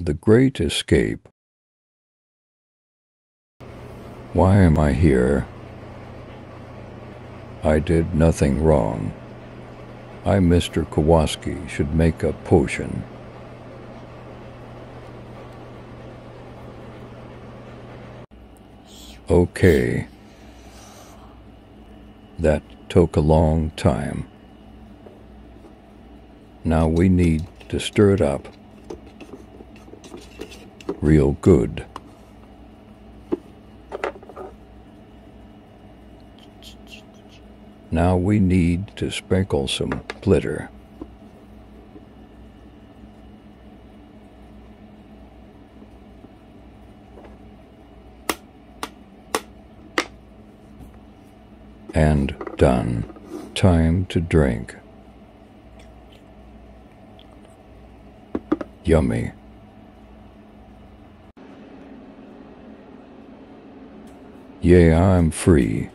The Great Escape. Why am I here? I did nothing wrong. I, Mr. Kuwaski, should make a potion. Okay. That took a long time. Now we need to stir it up real good. Now we need to sprinkle some glitter. And done. Time to drink. Yummy. Yea, I'm free.